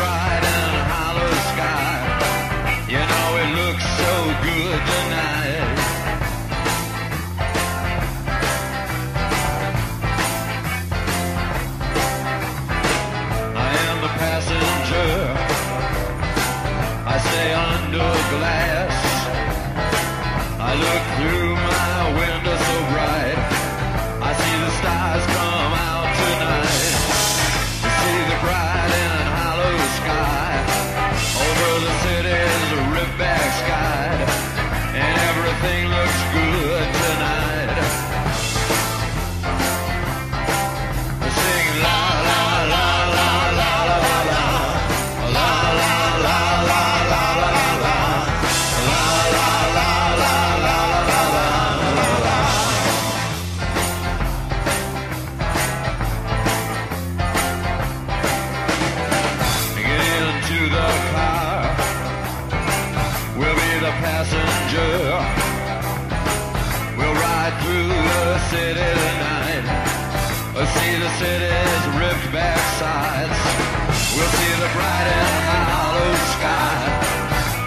bright and hollow sky. You know it looks so good tonight. I am the passenger. I say under glass. the passenger. We'll ride through the city tonight. We'll see the city's ripped back sides. We'll see the bright and hollow sky.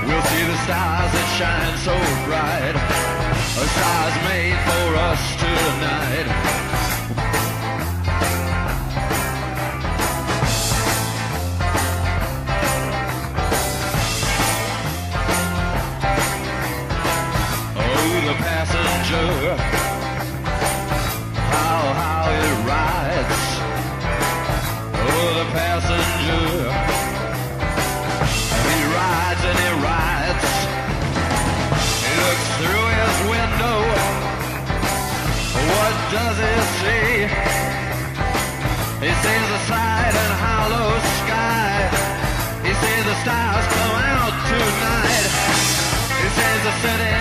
We'll see the stars that shine so bright. The stars made for us tonight. He sees the side and hollow sky. He sees the stars come out tonight. He sees the city